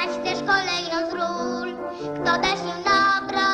jechać też koleją z ról. Kto da się nabrać?